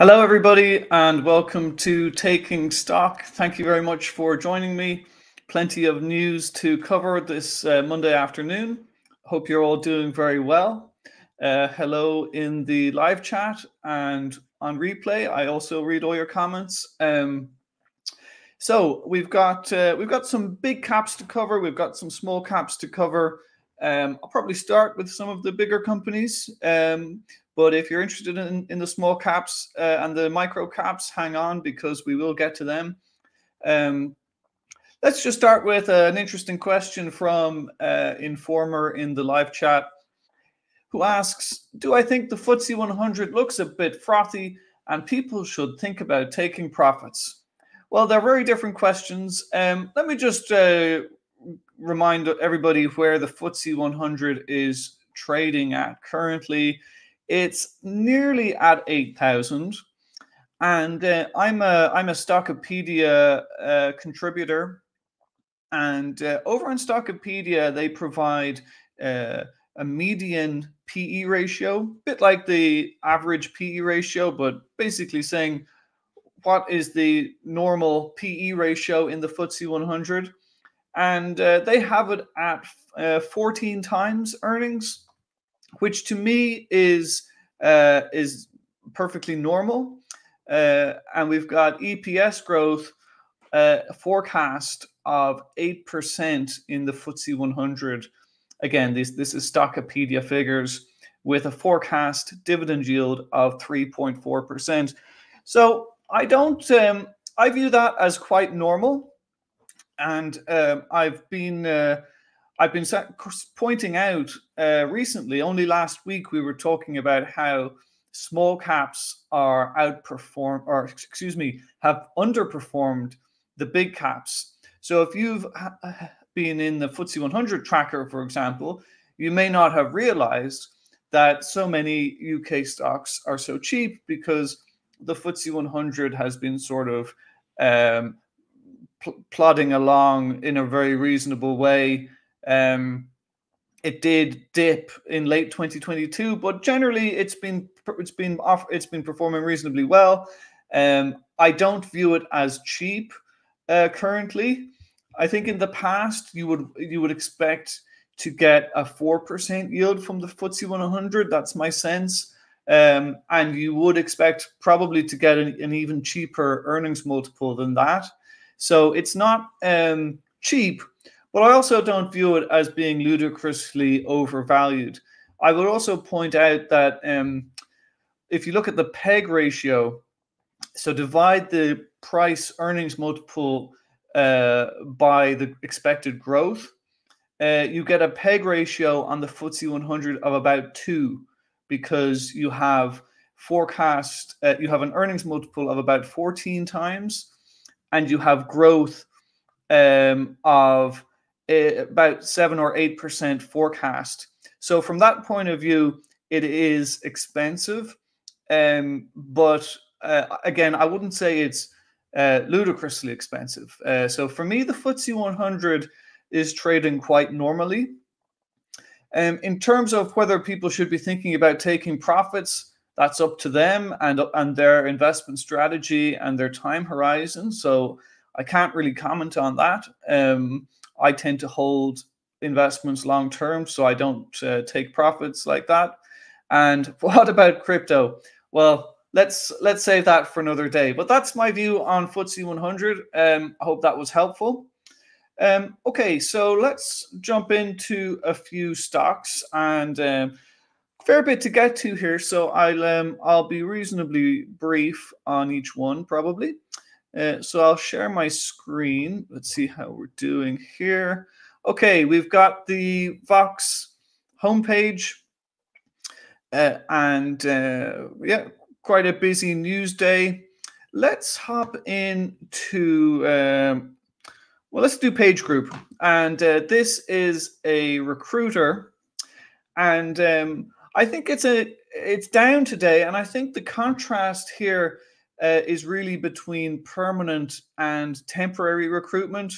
Hello, everybody, and welcome to Taking Stock. Thank you very much for joining me. Plenty of news to cover this uh, Monday afternoon. Hope you're all doing very well. Uh, hello in the live chat and on replay. I also read all your comments. Um, so we've got uh, we've got some big caps to cover. We've got some small caps to cover. Um, I'll probably start with some of the bigger companies. Um, but if you're interested in, in the small caps uh, and the micro caps, hang on because we will get to them. Um, let's just start with uh, an interesting question from uh, Informer in the live chat who asks Do I think the FTSE 100 looks a bit frothy and people should think about taking profits? Well, they're very different questions. Um, let me just uh, remind everybody where the FTSE 100 is trading at currently. It's nearly at 8,000. And uh, I'm a I'm a Stockopedia uh, contributor, and uh, over on Stockopedia they provide uh, a median PE ratio, bit like the average PE ratio, but basically saying what is the normal PE ratio in the FTSE 100, and uh, they have it at uh, 14 times earnings which to me is uh, is perfectly normal. Uh, and we've got EPS growth uh, forecast of eight percent in the FTSE 100. Again, this this is Stockopedia figures with a forecast dividend yield of 3.4 percent. So I don't. Um, I view that as quite normal, and um, I've been uh, I've been pointing out uh, recently, only last week, we were talking about how small caps are outperform, or excuse me, have underperformed the big caps. So if you've been in the FTSE 100 tracker, for example, you may not have realized that so many UK stocks are so cheap because the FTSE 100 has been sort of um, pl- plodding along in a very reasonable way um, it did dip in late 2022, but generally it's been it's been off it's been performing reasonably well. Um, I don't view it as cheap uh, currently. I think in the past you would you would expect to get a four percent yield from the FTSE 100. That's my sense, um, and you would expect probably to get an, an, even cheaper earnings multiple than that. So it's not um, cheap, but I also don't view it as being ludicrously overvalued. I would also point out that um, if you look at the PEG ratio, so divide the price earnings multiple uh, by the expected growth, uh, you get a PEG ratio on the FTSE 100 of about two because you have forecast, uh, you have an earnings multiple of about 14 times, and you have growth um, of about seven or eight percent forecast. So from that point of view, it is expensive, um, but uh, again, I wouldn't say it's uh, ludicrously expensive. Uh, so for me, the FTSE 100 is trading quite normally. Um, in terms of whether people should be thinking about taking profits, that's up to them and and their investment strategy and their time horizon. So I can't really comment on that. Um, I tend to hold investments long term, so I don't uh, take profits like that. And what about crypto? Well, let's let's save that for another day. But that's my view on FTSE 100. Um, I hope that was helpful. Um, okay, so let's jump into a few stocks and um, fair bit to get to here. So I'll um, I'll be reasonably brief on each one probably. Uh, so I'll share my screen. Let's see how we're doing here. Okay, we've got the Vox homepage. Uh, and uh, yeah, quite a busy news day. Let's hop into, um, well, let's do page group. And this is a recruiter. And um, I think it's a it's down today. And I think the contrast here uh, is really between permanent and temporary recruitment.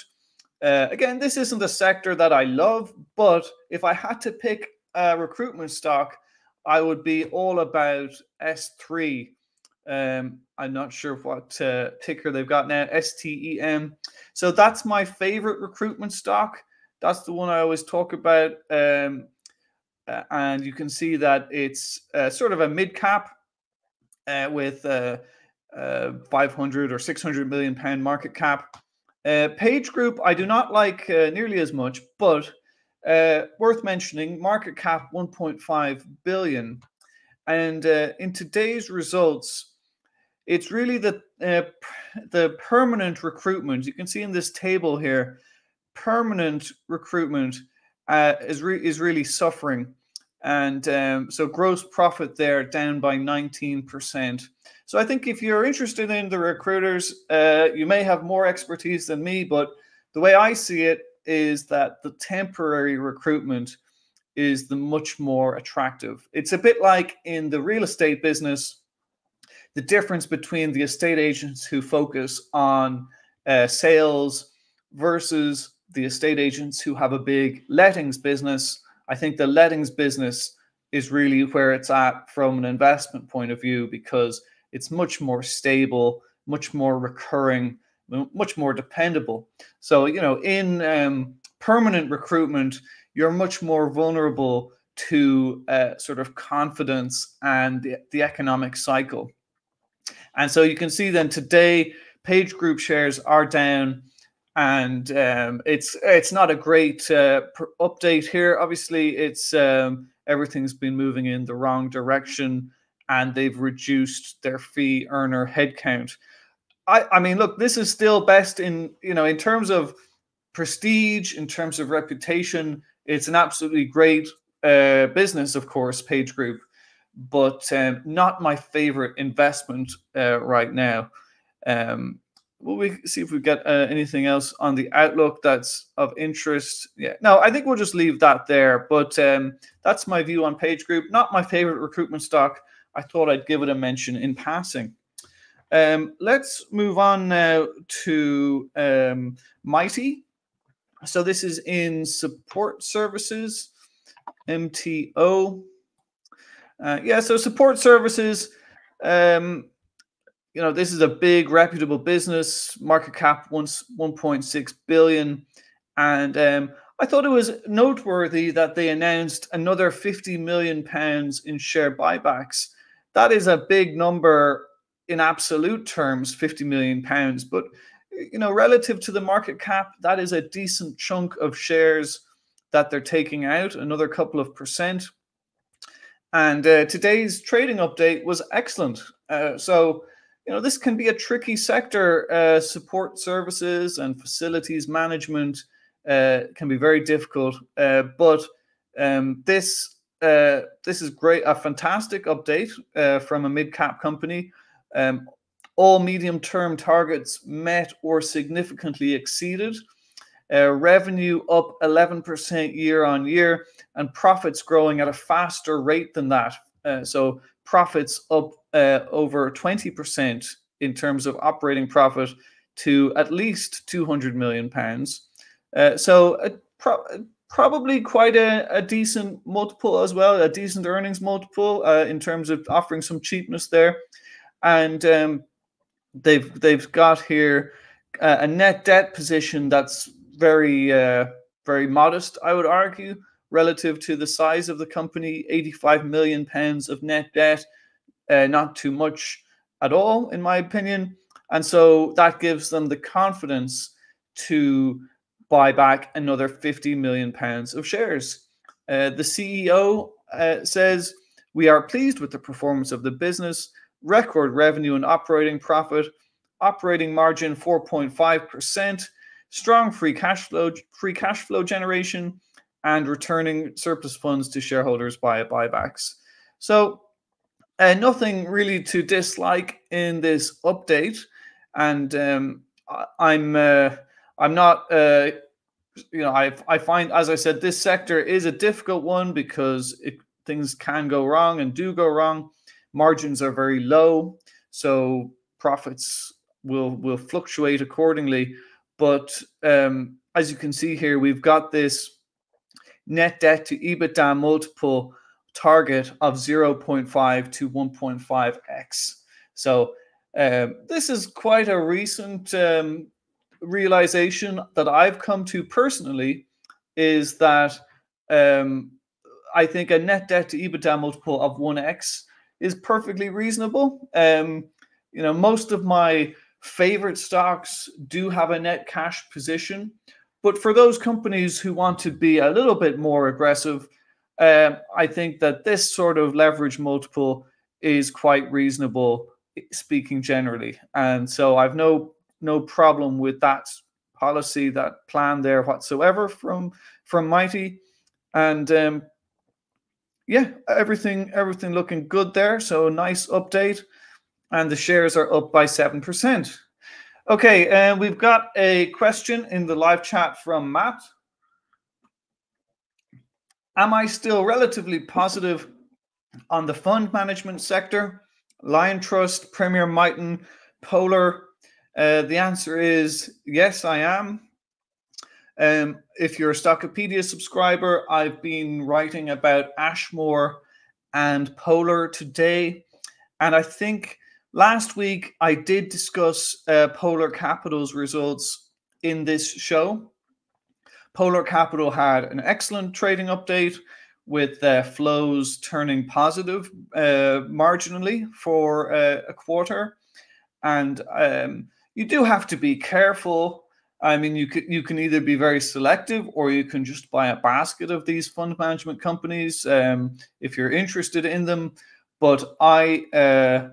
Uh, again, this isn't a sector that I love, but if I had to pick a recruitment stock, I would be all about SThree. Um, I'm not sure what uh, ticker they've got now. STEM. So that's my favorite recruitment stock. That's the one I always talk about. Um, uh, and you can see that it's uh, sort of a mid cap uh, with uh, uh, 500 or 600 million pound market cap. Uh, PageGroup, I do not like nearly as much, but worth mentioning market cap 1.5 billion. And in today's results, it's really the the permanent recruitment. You can see in this table here, permanent recruitment uh, is re- is really suffering, and um, so gross profit there down by nineteen percent. So I think if you're interested in the recruiters, uh, you may have more expertise than me, but the way I see it is that the temporary recruitment is the much more attractive. It's a bit like in the real estate business, the difference between the estate agents who focus on uh, sales versus the estate agents who have a big lettings business. I think the lettings business is really where it's at from an investment point of view because it's much more stable, much more recurring, much more dependable. So, you know, in um, permanent recruitment, you're much more vulnerable to uh, sort of confidence and the, the economic cycle. And so you can see then today, page group shares are down and um, it's it's not a great uh, update here. Obviously, it's um, everything's been moving in the wrong direction, and they've reduced their fee earner headcount. I, I mean, look, this is still best in you know in terms of prestige, in terms of reputation. It's an absolutely great uh, business, of course, Page Group, but um, not my favorite investment uh, right now. Um, will we see if we get uh, anything else on the outlook that's of interest? Yeah, no, I think we'll just leave that there. But um, that's my view on Page Group. Not my favorite recruitment stock. I thought I'd give it a mention in passing. Um, let's move on now to um, Mitie. So this is in support services, MTO. Uh, yeah, so support services. Um, you know, this is a big reputable business, market cap once 1.6 billion. And um, I thought it was noteworthy that they announced another 50 million pounds in share buybacks. That is a big number in absolute terms, 50 million pounds. But you know, relative to the market cap, that is a decent chunk of shares that they're taking out, another couple of percent. And uh, today's trading update was excellent. Uh, so you know this can be a tricky sector. Uh, support services and facilities management uh, can be very difficult, uh, but um, this uh, this is great. A fantastic update uh, from a mid cap company. Um, all medium term targets met or significantly exceeded. Uh, revenue up 11% year on year, and profits growing at a faster rate than that. so profits up uh, over 20% in terms of operating profit to at least 200 million pounds. Uh, so pro- probably quite a, a, decent multiple as well, a decent earnings multiple uh, in terms of offering some cheapness there. And um, they've they've got here uh, a net debt position that's very uh, very modest, I would argue relative to the size of the company 85 million pounds of net debt, uh, not too much at all, in my opinion. And so that gives them the confidence to buy back another 50 million pounds of shares. Uh, the CEO uh, says, We are pleased with the performance of the business, record revenue and operating profit, operating margin 4.5%, strong free cash flow, free cash flow generation, and returning surplus funds to shareholders via buybacks. So, uh, nothing really to dislike in this update, and um, I'm uh, I'm not uh, you know I I find as I said this sector is a difficult one because it, things can go wrong and do go wrong. Margins are very low, so profits will will fluctuate accordingly. But um, as you can see here, we've got this net debt to EBITDA multiple target of 0.5 to 1.5x. So uh, this is quite a recent um, realization that I've come to personally is that um, I think a net debt to EBITDA multiple of 1x is perfectly reasonable. Um, you know, most of my favorite stocks do have a net cash position. But for those companies who want to be a little bit more aggressive, um, I think that this sort of leverage multiple is quite reasonable, speaking generally. And so I've no no problem with that policy, that plan there whatsoever from from Mitie. And um, yeah, everything everything looking good there. So nice update, and the shares are up by seven percent. Okay, and uh, we've got a question in the live chat from Matt. Am I still relatively positive on the fund management sector? Liontrust, Premier Miton, Polar. Uh, the answer is yes, I am. Um, if you're a Stockopedia subscriber, I've been writing about Ashmore and Polar today. And I think last week I did discuss uh, Polar Capital's results in this show. Polar Capital had an excellent trading update with flows turning positive uh, marginally for uh, a quarter. And um, you do have to be careful I mean, you can you can either be very selective or you can just buy a basket of these fund management companies um, if you're interested in them. But I uh,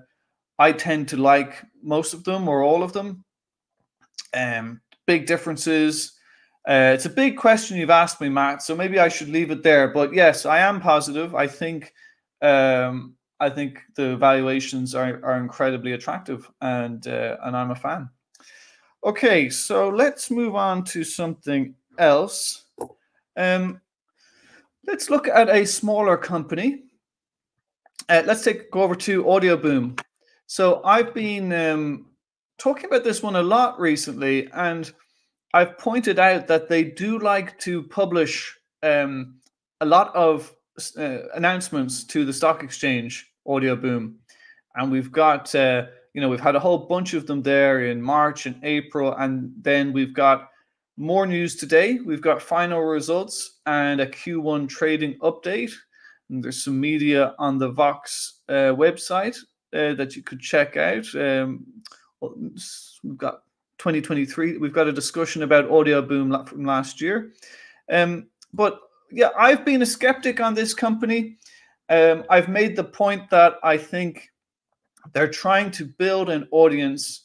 I tend to like most of them or all of them. Um, big differences. Uh, it's a big question you've asked me, Matt. So maybe I should leave it there. But yes, I am positive. I think um, I think the valuations are, are incredibly attractive, and uh, and I'm a fan. Okay, so let's move on to something else. Um, let's look at a smaller company. Uh, let's take go over to Audioboom. So I've been um, talking about this one a lot recently, and I've pointed out that they do like to publish um, a lot of uh, announcements to the stock exchange, Audioboom, and we've got. Uh, you know, we've had a whole bunch of them there in March and April, and then we've got more news today. We've got final results and a Q1 trading update. And there's some media on the Vox uh, website uh, that you could check out. Um, we've got 2023. We've got a discussion about Audioboom from last year. Um, but yeah, I've been a skeptic on this company. Um, I've made the point that I think they're trying to build an audience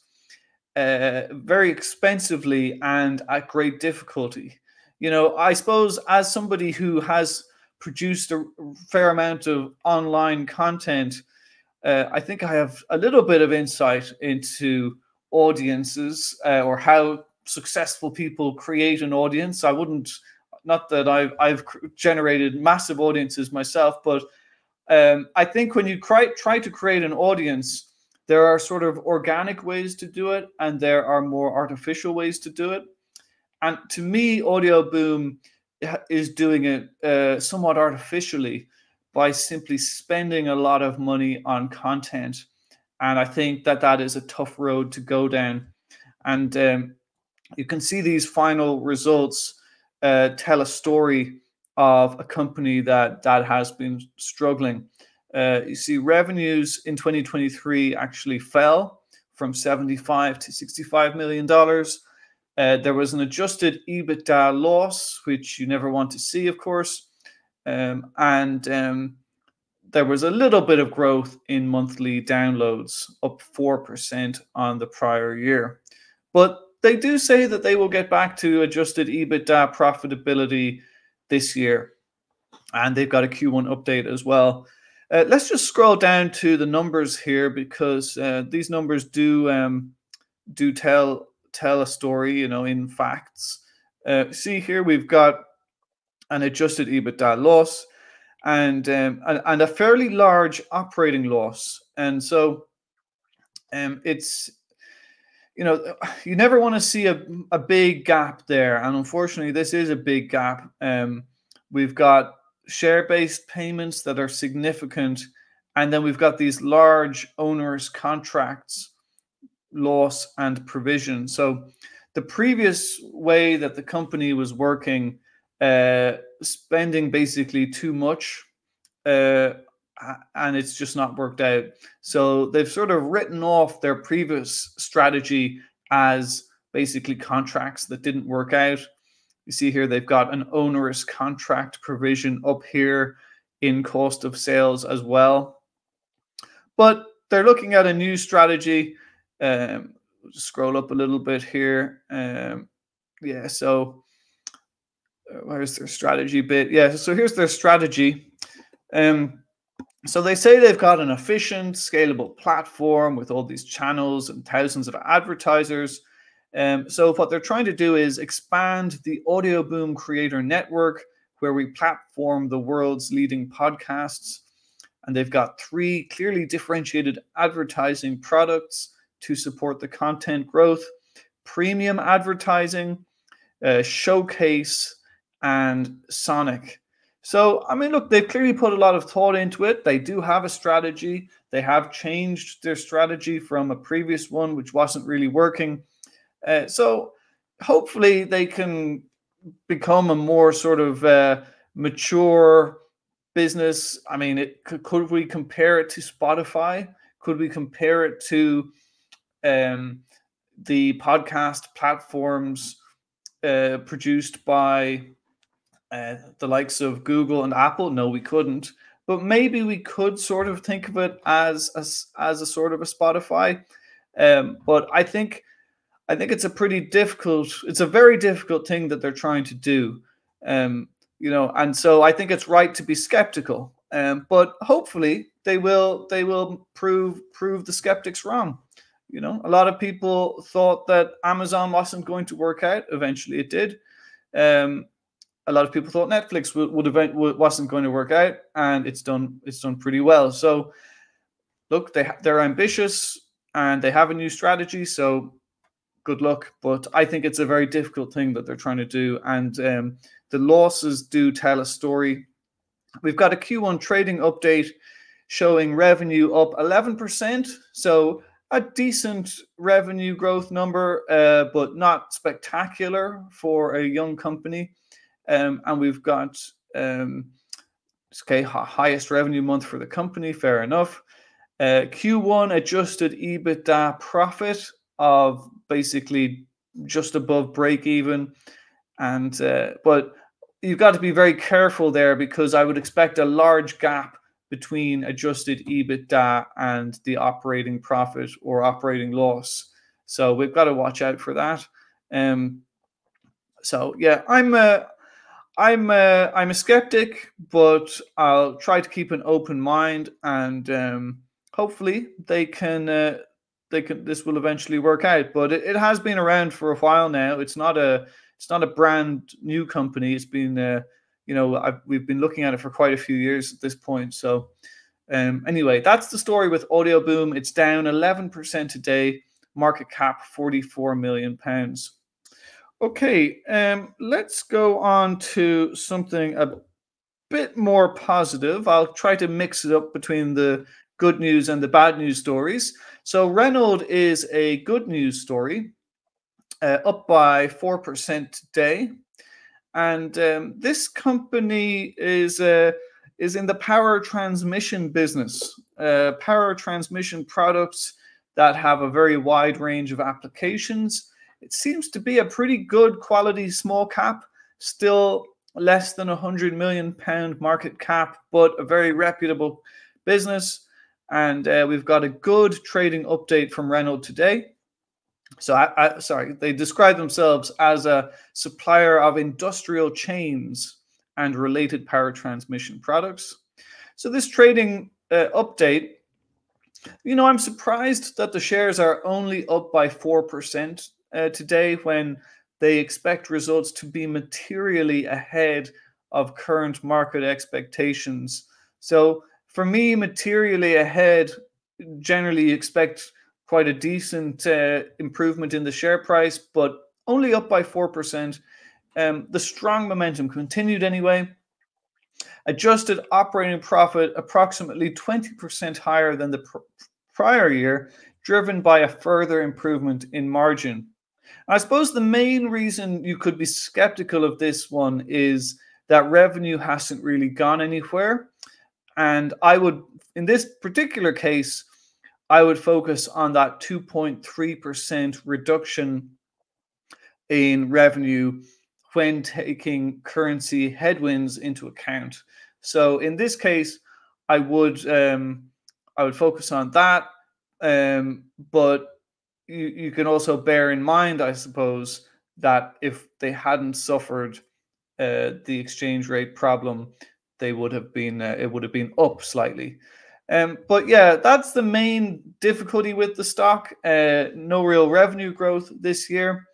uh, very expensively and at great difficulty. You know, I suppose as somebody who has produced a fair amount of online content, uh, I think I have a little bit of insight into audiences uh, or how successful people create an audience. I wouldn't, not that I've, I've generated massive audiences myself, but um, I think when you try, try to create an audience, there are sort of organic ways to do it, and there are more artificial ways to do it. And to me, Audioboom is doing it uh, somewhat artificially by simply spending a lot of money on content. And I think that that is a tough road to go down. And um, you can see these final results uh, tell a story of a company that that has been struggling. Uh, you see, revenues in 2023 actually fell from 75 to 65 million dollars. Uh, there was an adjusted EBITDA loss, which you never want to see, of course, um, and um, there was a little bit of growth in monthly downloads, up four percent on the prior year. But they do say that they will get back to adjusted EBITDA profitability this year. And they've got a Q1 update as well. Uh, let's just scroll down to the numbers here because uh, these numbers do um, do tell tell a story, you know, in facts. Uh, see here, we've got an adjusted EBITDA loss and um, and, and a fairly large operating loss, and so um, it's you know you never want to see a, a big gap there and unfortunately this is a big gap um, we've got share based payments that are significant And then we've got these large onerous contracts, loss and provision. So the previous way that the company was working, uh, spending basically too much, uh, and it's just not worked out. So they've sort of written off their previous strategy as basically contracts that didn't work out. You see here they've got an onerous contract provision up here in cost of sales as well. But they're looking at a new strategy. Um, scroll up a little bit here. Um, yeah, so where's their strategy bit? Yeah, so here's their strategy. Um, so they say they've got an efficient, scalable platform with all these channels and thousands of advertisers. Um, so what they're trying to do is expand the Audioboom Creator Network, where we platform the world's leading podcasts. And they've got three clearly differentiated advertising products to support the content growth: premium advertising, uh, showcase, and Sonic. So, I mean, look, they've clearly put a lot of thought into it. They do have a strategy. They have changed their strategy from a previous one, which wasn't really working. Uh, so, hopefully, they can become a more sort of uh, mature business. I mean, it could, could, we compare it to Spotify? Could we compare it to um, the podcast platforms uh, produced by uh, the likes of Google and Apple? No, we couldn't. But maybe we could sort of think of it as a, as a sort of a Spotify. Um, but I think I think it's a pretty difficult. It's a very difficult thing that they're trying to do. Um, you know, and so I think it's right to be skeptical. Um, but hopefully they will they will prove prove the skeptics wrong. You know, a lot of people thought that Amazon wasn't going to work out. Eventually, it did. Um, a lot of people thought Netflix would, would event wasn't going to work out, and it's done it's done pretty well. So, look, they they're ambitious and they have a new strategy. So, good luck. But I think it's a very difficult thing that they're trying to do, and um, the losses do tell a story. We've got a Q1 trading update showing revenue up 11%. So a decent revenue growth number, uh, but not spectacular for a young company. Um, and we've got um, okay highest revenue month for the company. Fair enough. Uh, Q1 adjusted EBITDA profit of basically just above break even, and uh, but you've got to be very careful there because I would expect a large gap between adjusted EBITDA and the operating profit or operating loss. So we've got to watch out for that. Um, so yeah, I'm a, I'm a, I'm a skeptic, but I'll try to keep an open mind, and um, hopefully they can uh, they can this will eventually work out. But it, it has been around for a while now. It's not a it's not a brand new company. It's been uh, you know, I've, we've been looking at it for quite a few years at this point. So, um, anyway, that's the story with Audioboom. It's down 11% today, market cap 44 million pounds. Okay, um, let's go on to something a bit more positive. I'll try to mix it up between the good news and the bad news stories. So, Renold is a good news story, uh, up by 4% today. And um, this company is uh, is in the power transmission business, uh, power transmission products that have a very wide range of applications. It seems to be a pretty good quality small cap, still less than a hundred million pound market cap, but a very reputable business. And uh, we've got a good trading update from Renold today. So, I, I, sorry, they describe themselves as a supplier of industrial chains and related power transmission products. So, this trading uh, update, you know, I'm surprised that the shares are only up by 4% uh, today when they expect results to be materially ahead of current market expectations. So, for me, materially ahead, generally expect quite a decent uh, improvement in the share price, but only up by 4%. Um, the strong momentum continued anyway. adjusted operating profit approximately 20% higher than the pr prior year, driven by a further improvement in margin. I suppose the main reason you could be skeptical of this one is that revenue hasn't really gone anywhere. And I would, in this particular case, I would focus on that 2.3% reduction in revenue when taking currency headwinds into account. So in this case, I would um, I would focus on that. Um, but you, you can also bear in mind, I suppose, that if they hadn't suffered uh, the exchange rate problem, they would have been uh, it would have been up slightly. Um, but yeah, that's the main difficulty with the stock. Uh, no real revenue growth this year,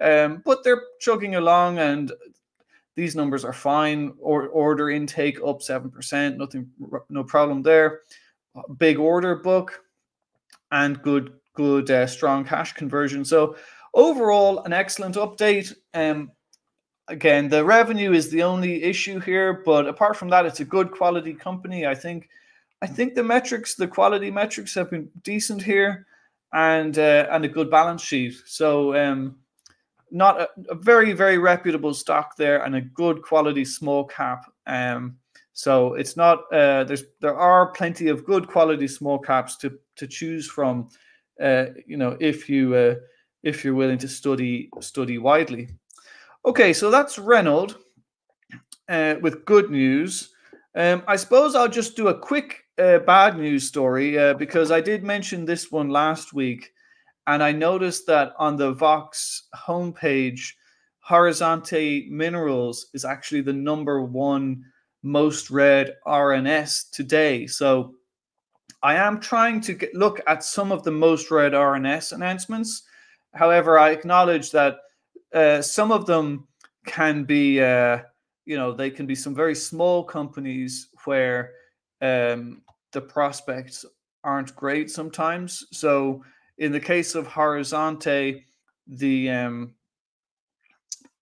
um, but they're chugging along, and these numbers are fine. Or order intake up seven percent, nothing, no problem there. Big order book, and good, good, uh, strong cash conversion. So overall, an excellent update. Um, again, the revenue is the only issue here, but apart from that, it's a good quality company. I think I think the metrics, the quality metrics have been decent here, and uh, and a good balance sheet. So um, not a, a, very very reputable stock there, and a good quality small cap. Um, so it's not uh, there's there are plenty of good quality small caps to to choose from. Uh, you know if you uh, if you're willing to study study widely. Okay, so that's Renold uh, with good news. Um, I suppose I'll just do a quick uh, bad news story uh, because I did mention this one last week, and I noticed that on the Vox homepage, Horizonte Minerals is actually the number one most read RNS today. So I am trying to get, look at some of the most read RNS announcements. However, I acknowledge that uh, some of them can be, uh, you know, they can be some very small companies where um, the prospects aren't great sometimes. So in the case of Horizonte, the um,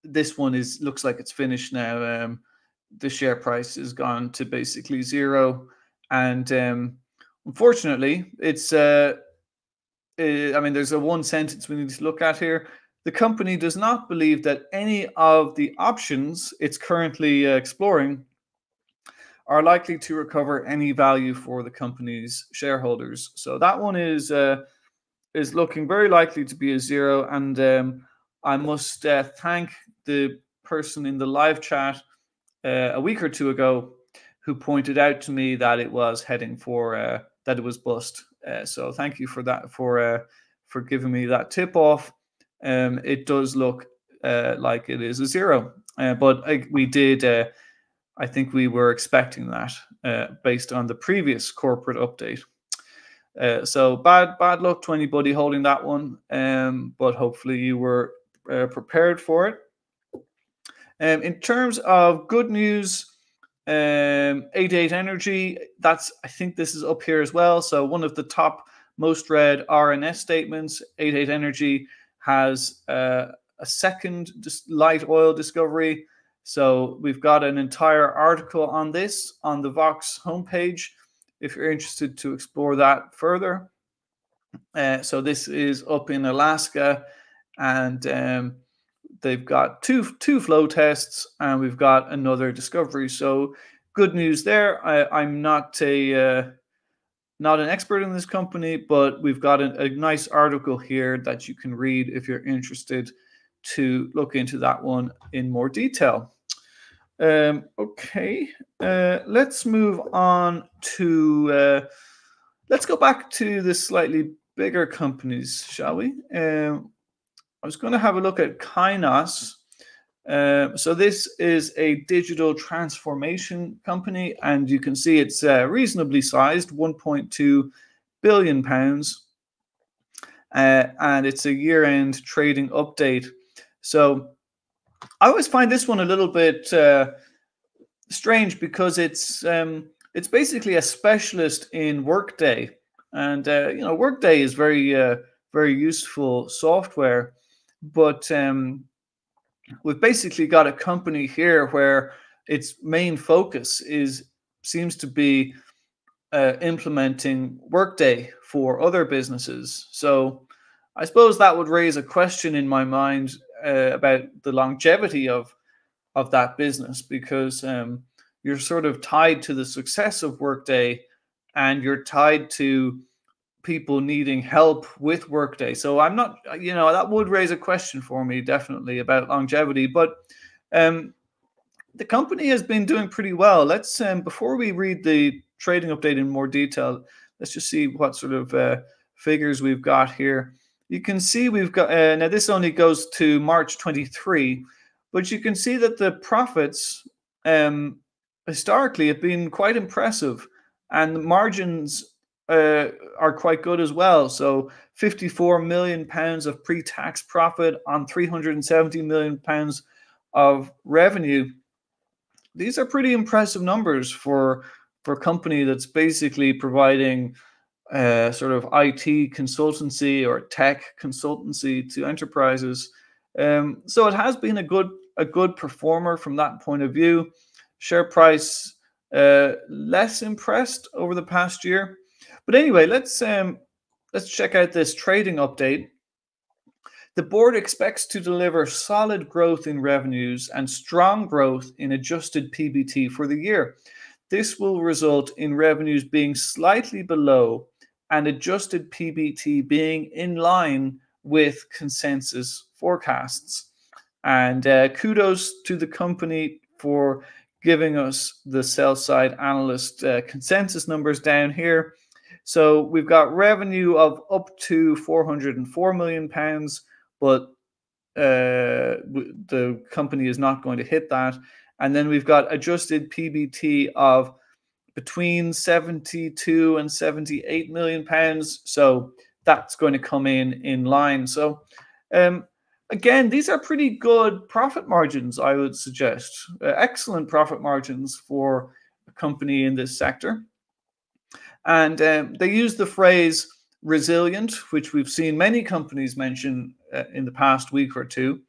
this one is looks like it's finished now. Um, the share price has gone to basically zero, and um, unfortunately, it's. Uh, uh, I mean, there's a one sentence we need to look at here. The company does not believe that any of the options it's currently uh, exploring are likely to recover any value for the company's shareholders. So that one is uh, is looking very likely to be a zero. And um, I must uh, thank the person in the live chat uh, a week or two ago who pointed out to me that it was heading for uh, that it was bust. Uh, so thank you for that for uh, for giving me that tip off. Um, it does look like it is a zero, but we did I think we were expecting that uh, based on the previous corporate update. Uh, so bad bad luck to anybody holding that one, um, but hopefully you were uh, prepared for it. Um, in terms of good news, um, 88 Energy, that's I think this is up here as well. So one of the top most read RNS statements, 88 Energy has uh, a second light oil discovery so we've got an entire article on this on the Vox homepage if you're interested to explore that further. Uh, so this is up in Alaska, and um, they've got two two flow tests, and we've got another discovery. So good news there. I, am not a uh, not an expert in this company, but we've got a, a nice article here that you can read if you're interested to look into that one in more detail. Um, okay, uh, let's move on to. Uh, let's go back to the slightly bigger companies, shall we? Um, I was going to have a look at Kainos. Uh, so this is a digital transformation company, and you can see it's uh, reasonably sized, 1.2 billion pounds, uh, and it's a year-end trading update. So I always find this one a little bit uh, strange because it's um, it's basically a specialist in Workday, and uh, you know Workday is very uh, very useful software, but um, we've basically got a company here where its main focus is seems to be uh, implementing Workday for other businesses. So I suppose that would raise a question in my mind uh, about the longevity of of that business because um, you're sort of tied to the success of Workday and you're tied to people needing help with Workday. So I'm not, you know, that would raise a question for me definitely about longevity. But um, the company has been doing pretty well. Let's um, before we read the trading update in more detail, let's just see what sort of uh, figures we've got here. You can see we've got uh, now this only goes to March 23, but you can see that the profits um, historically have been quite impressive, and the margins uh, are quite good as well. So 54 million pounds of pre-tax profit on 370 million pounds of revenue these are pretty impressive numbers for for a company that's basically providing uh, sort of IT consultancy or tech consultancy to enterprises. Um, so it has been a good a good performer from that point of view. Share price uh, less impressed over the past year, but anyway, let's um, let's check out this trading update. The board expects to deliver solid growth in revenues and strong growth in adjusted PBT for the year. This will result in revenues being slightly below and adjusted PBT being in line with consensus forecasts. And uh, kudos to the company for giving us the sell side analyst uh, consensus numbers down here. So we've got revenue of up to 404 million pounds but uh, the company is not going to hit that. And then we've got adjusted PBT of between 72 and 78 million pounds. So that's going to come in in line. So um, again, these are pretty good profit margins, I would suggest. Uh, excellent profit margins for a company in this sector. And um, they use the phrase resilient, which we've seen many companies mention uh, in the past week or two.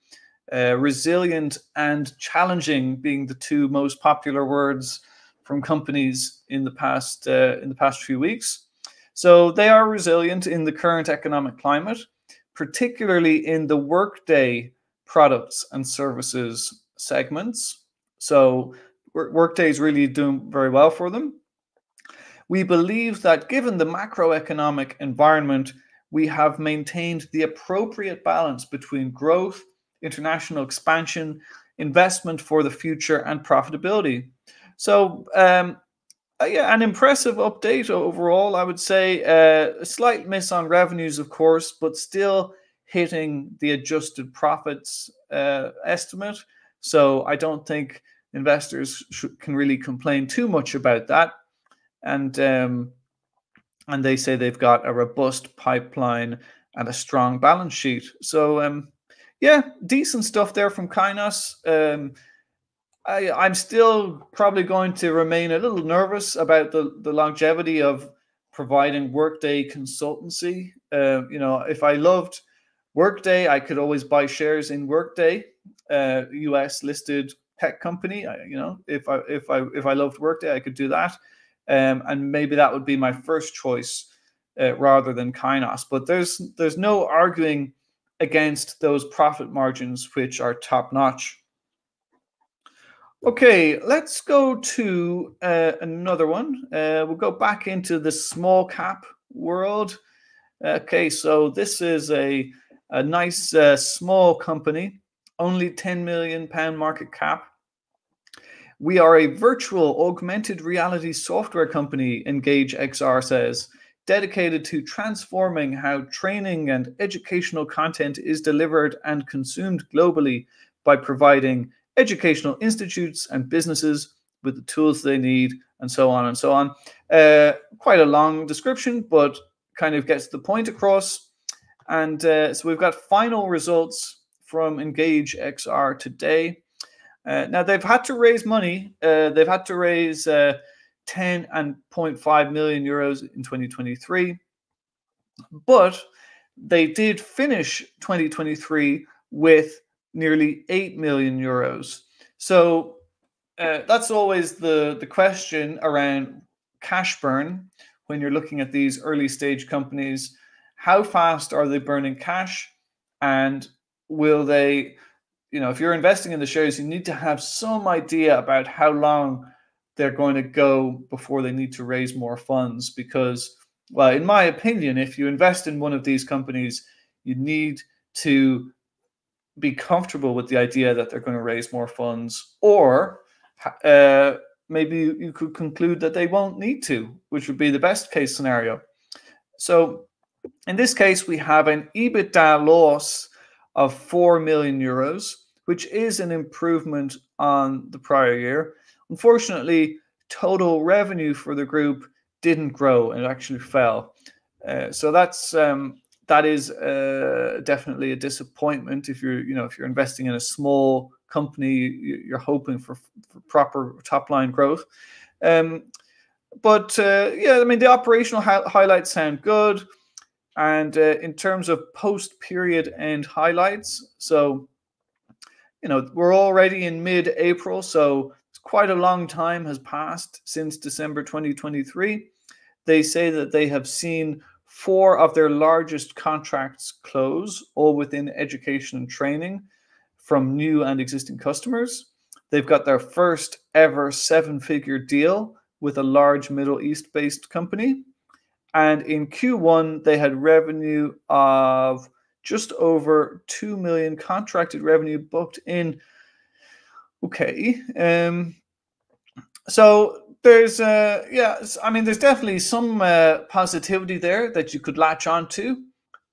Uh, resilient and challenging being the two most popular words from companies in the past uh, in the past few weeks. So they are resilient in the current economic climate, particularly in the workday products and services segments. So Workday is really doing very well for them. We believe that given the macroeconomic environment, we have maintained the appropriate balance between growth, international expansion, investment for the future, and profitability. So, um, uh, yeah, an impressive update overall, I would say. Uh, a slight miss on revenues, of course, but still hitting the adjusted profits uh, estimate. So, I don't think investors can really complain too much about that and um, and they say they've got a robust pipeline and a strong balance sheet. So um, yeah, decent stuff there from Kainos. Um, I, I'm still probably going to remain a little nervous about the, the longevity of providing Workday consultancy. Uh, you know, if I loved Workday, I could always buy shares in Workday, uh, US listed tech company. I, you know, if I if I if I loved Workday, I could do that um, and maybe that would be my first choice uh, rather than Kainos. But there's there's no arguing against those profit margins, which are top notch. Okay, let's go to uh, another one. Uh, we'll go back into the small cap world. Okay, so this is a a nice uh, small company, only 10 million pound market cap. We are a virtual augmented reality software company, Engage XR says, dedicated to transforming how training and educational content is delivered and consumed globally by providing educational institutes and businesses with the tools they need, and so on and so on. Uh, quite a long description, but kind of gets the point across. And uh, so we've got final results from Engage XR today. Uh, now they've had to raise money. Uh, they've had to raise uh, 10 and 0.5 million euros in 2023, but they did finish 2023 with nearly 8 million euros. So uh, that's always the the question around cash burn when you're looking at these early stage companies. How fast are they burning cash, and will they? You know, if you're investing in the shares, you need to have some idea about how long they're going to go before they need to raise more funds. Because, well, in my opinion, if you invest in one of these companies, you need to be comfortable with the idea that they're going to raise more funds, or uh, maybe you could conclude that they won't need to, which would be the best case scenario. So, in this case, we have an EBITDA loss of 4 million euros, which is an improvement on the prior year. Unfortunately, total revenue for the group didn't grow; and actually fell. Uh, so that's um, that is uh, definitely a disappointment if you're you know if you're investing in a small company you're hoping for, for proper top line growth um, but uh, yeah i mean the operational hi- highlights sound good and uh, in terms of post period end highlights so you know we're already in mid april so it's quite a long time has passed since december 2023 they say that they have seen four of their largest contracts close, all within education and training from new and existing customers. They've got their first ever seven figure deal with a large Middle East based company. And in Q1, they had revenue of just over 2 million contracted revenue booked in. Okay. Um, so there's uh yeah i mean there's definitely some uh, positivity there that you could latch on to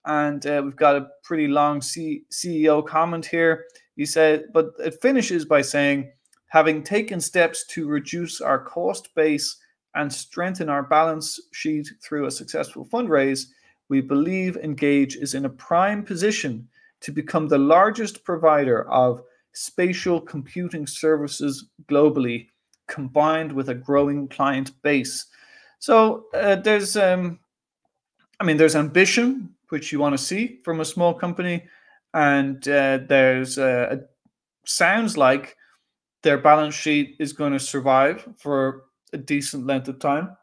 and uh, we've got a pretty long C- ceo comment here he said but it finishes by saying having taken steps to reduce our cost base and strengthen our balance sheet through a successful fundraise we believe engage is in a prime position to become the largest provider of spatial computing services globally combined with a growing client base. So uh, there's, um, I mean, there's ambition which you want to see from a small company, and uh, there's uh, sounds like their balance sheet is going to survive for a decent length of time.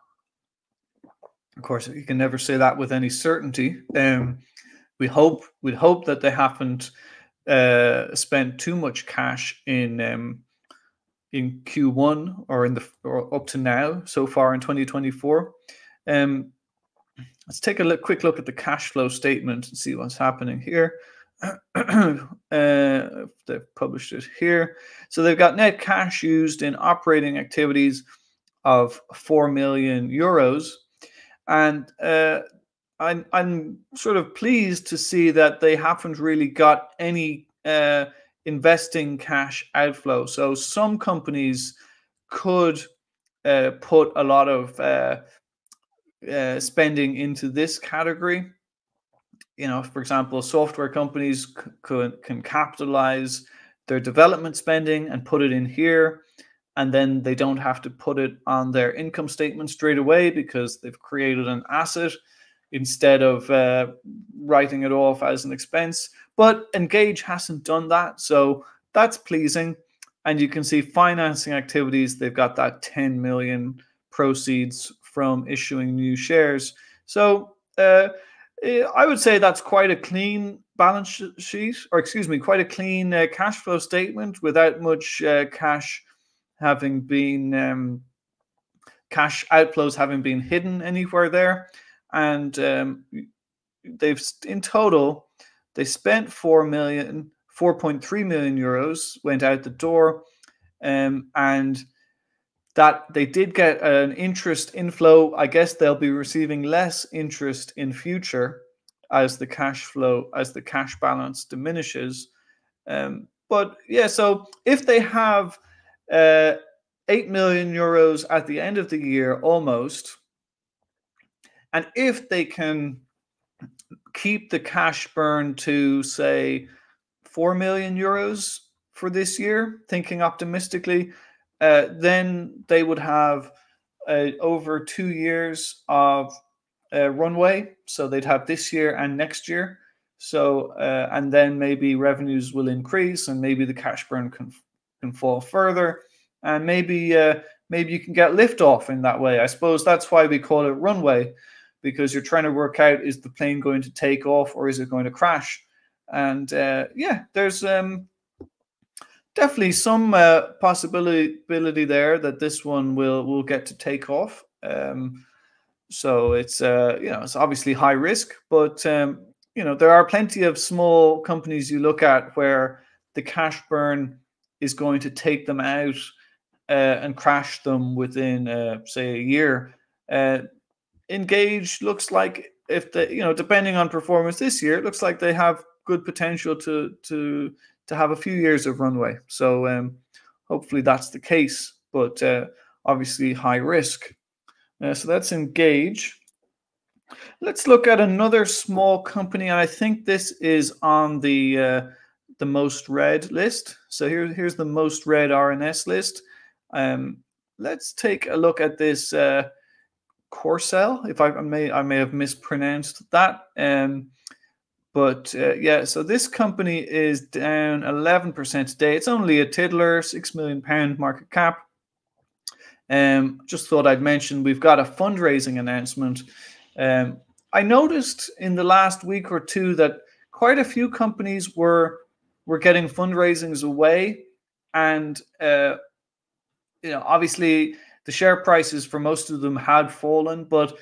Of course, you can never say that with any certainty. Um, we hope we'd hope that they haven't uh, spent too much cash in um, in Q1 or in the or up to now so far in 2024. Um, let's take a look, quick look at the cash flow statement and see what's happening here. uh, they've published it here. So they've got net cash used in operating activities of 4 million euros. And uh, I'm, I'm sort of pleased to see that they haven't really got any uh, investing cash outflow. So some companies could uh, put a lot of uh, uh, spending into this category. You know, for example, software companies c- could can capitalize their development spending and put it in here, and then they don't have to put it on their income statement straight away because they've created an asset instead of uh, writing it off as an expense. But Engage hasn't done that. So that's pleasing. And you can see financing activities, they've got that 10 million proceeds from issuing new shares. So uh, eh, I would say that's quite a clean balance sheet, or excuse me, quite a clean uh, cash flow statement without much uh, cash having been um, cash outflows having been hidden anywhere there. And um, they've in total they spent 4 million 4.3 million euros went out the door um, and that they did get an interest inflow. I guess they'll be receiving less interest in future as the cash flow as the cash balance diminishes. Um, but yeah so if they have uh, 8 million euros at the end of the year almost and if they can keep the cash burn to, say, 4 million euros for this year, thinking optimistically, uh, then they would have uh, over two years of uh, runway. So they'd have this year and next year. So, uh, and then maybe revenues will increase and maybe the cash burn can, can fall further. and maybe uh, maybe you can get lift off in that way. I suppose that's why we call it runway, because you're trying to work out is the plane going to take off or is it going to crash? And uh, yeah, there's um, definitely some uh, possibility there that this one will will get to take off. Um, so it's uh, you know it's obviously high risk, but um, you know there are plenty of small companies you look at where the cash burn is going to take them out uh, and crash them within uh, say a year. Uh, Engage looks like if they you know depending on performance this year, it looks like they have good potential to to to have a few years of runway. So um, hopefully that's the case, but uh, obviously high risk. Uh, so that's Engage. Let's look at another small company, and I think this is on the uh, the most read list. So here, here's the most read RNS list. Um, let's take a look at this uh, Corcel. If I, I may, I may have mispronounced that. Um, but uh, yeah, so this company is down 11% today. It's only a tiddler, six million pound market cap. Um, just thought I'd mention we've got a fundraising announcement. Um, I noticed in the last week or two that quite a few companies were were getting fundraisings away, and uh, you know, obviously the share prices for most of them had fallen, but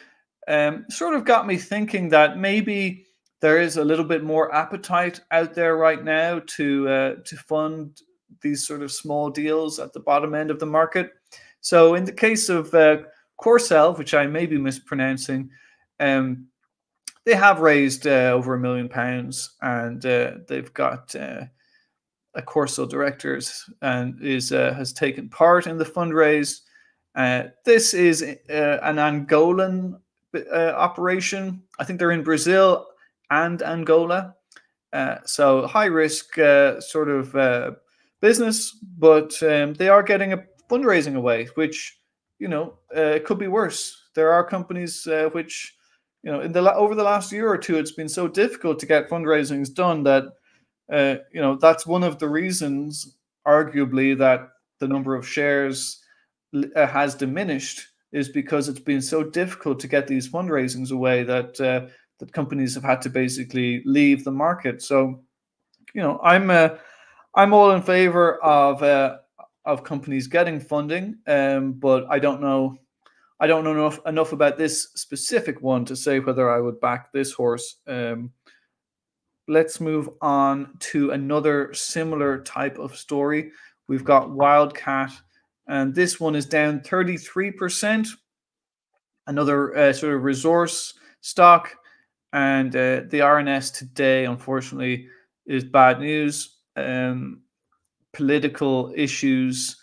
um, sort of got me thinking that maybe there is a little bit more appetite out there right now to uh, to fund these sort of small deals at the bottom end of the market. So in the case of uh, Corcel, which I may be mispronouncing, um, they have raised uh, over a million pounds, and uh, they've got uh, a Corcel directors and is uh, has taken part in the fundraise. Uh, this is uh, an Angolan operation. I think they're in Brazil and Angola. So high risk sort of business, but um, they are getting a fundraising away, which you know could be worse. There are companies which you know in the over the last year or two, it's been so difficult to get fundraisings done that uh, you know that's one of the reasons, arguably, that the number of shares has diminished is because it's been so difficult to get these fundraisings away that that companies have had to basically leave the market. So, you know, I'm uh, I'm all in favor of uh, of companies getting funding, um, but I don't know I don't know enough enough about this specific one to say whether I would back this horse. Um, let's move on to another similar type of story. We've got Wildcat, and this one is down 33%. Another uh, sort of resource stock. And uh, the RNS today, unfortunately, is bad news. Um, political issues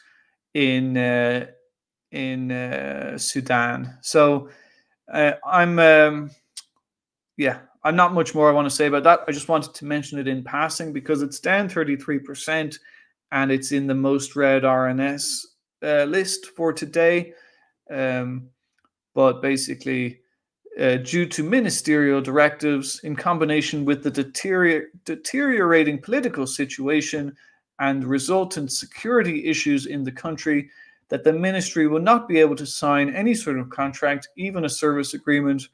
in uh, in uh, Sudan. So uh, I'm, um, yeah, I'm not much more I want to say about that. I just wanted to mention it in passing because it's down 33% and it's in the most read RNS uh, list for today. Um, but basically, uh, due to ministerial directives in combination with the deterior- deteriorating political situation and resultant security issues in the country, that the ministry will not be able to sign any sort of contract, even a service agreement.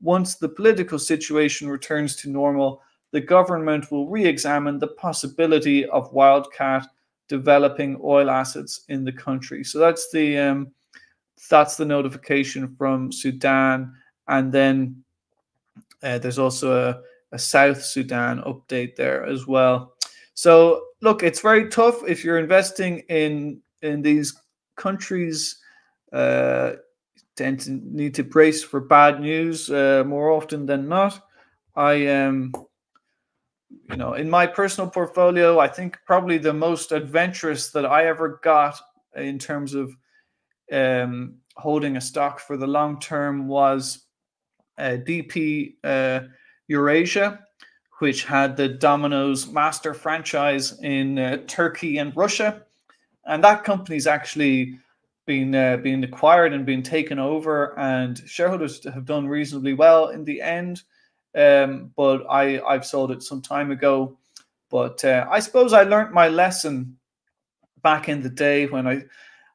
Once the political situation returns to normal, the government will re examine the possibility of Wildcat developing oil assets in the country. So that's the um, that's the notification from Sudan and then uh, there's also a, a South Sudan update there as well. So look, it's very tough if you're investing in in these countries. Uh, tend to need to brace for bad news uh, more often than not. I am, um, you know, in my personal portfolio, I think probably the most adventurous that I ever got in terms of um, holding a stock for the long term was uh, DP uh, Eurasia, which had the Domino's master franchise in uh, Turkey and Russia, and that company's actually been uh, been acquired and been taken over, and shareholders have done reasonably well in the end. Um, but I I've sold it some time ago, but uh, I suppose I learned my lesson back in the day when I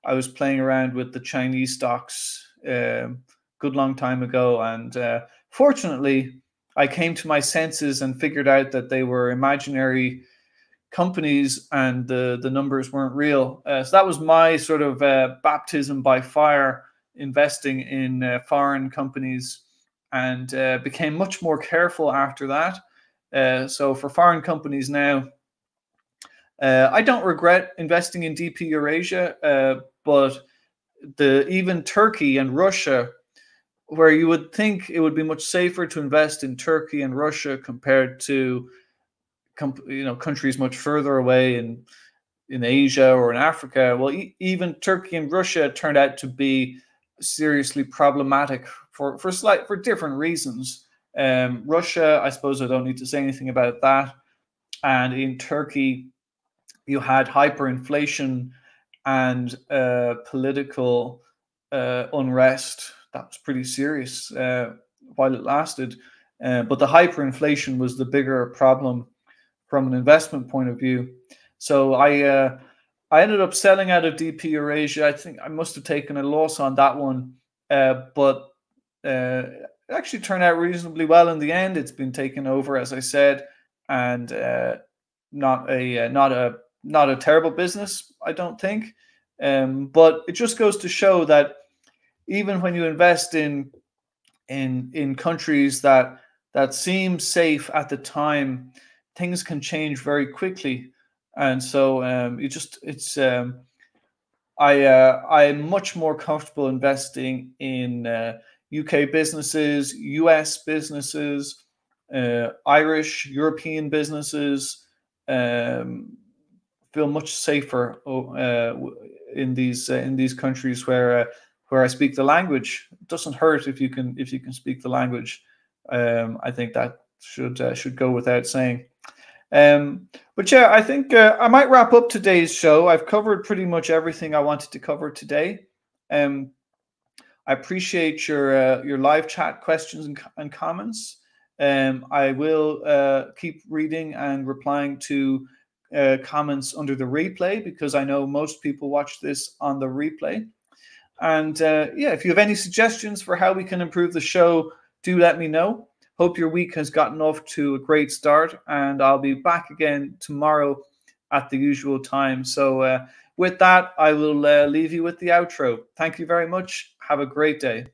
I was playing around with the Chinese stocks um, good long time ago, and uh, fortunately, I came to my senses and figured out that they were imaginary companies and the the numbers weren't real. Uh, so that was my sort of uh, baptism by fire investing in uh, foreign companies, and uh, became much more careful after that. Uh, so for foreign companies now, uh, I don't regret investing in DP Eurasia, but the even Turkey and Russia where you would think it would be much safer to invest in Turkey and Russia compared to you know countries much further away in in Asia or in Africa. Well, e- even Turkey and Russia turned out to be seriously problematic for for slight for different reasons. Um, Russia, I suppose I don't need to say anything about that. And in Turkey, you had hyperinflation and uh, political uh, unrest that was pretty serious uh, while it lasted. Uh, but the hyperinflation was the bigger problem from an investment point of view. So I uh, I ended up selling out of DP Eurasia. I think I must have taken a loss on that one, uh, but uh, it actually turned out reasonably well in the end. It's been taken over, as I said, and uh, not a not a not a terrible business, I don't think. Um, but it just goes to show that even when you invest in in in countries that that seem safe at the time, things can change very quickly, and so um, just it's. Um, I uh, I'm much more comfortable investing in uh, UK businesses, US businesses, uh, Irish, European businesses. Um, feel much safer uh, in these uh, in these countries where uh, where I speak the language. It doesn't hurt if you can if you can speak the language. Um, I think that should uh, should go without saying. Um, but yeah, I think uh, I might wrap up today's show. I've covered pretty much everything I wanted to cover today. Um, I appreciate your uh, your live chat questions and, and comments. Um, I will uh, keep reading and replying to uh, comments under the replay because I know most people watch this on the replay. And uh, yeah, if you have any suggestions for how we can improve the show, do let me know. Hope your week has gotten off to a great start, and I'll be back again tomorrow at the usual time. So, uh, with that, I will uh, leave you with the outro. Thank you very much. Have a great day.